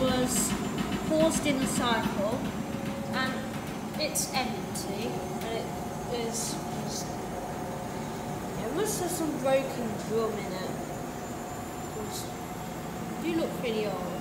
Was paused in a cycle, and it's empty, and it is. Just, it must have some broken drum in it. You look pretty old.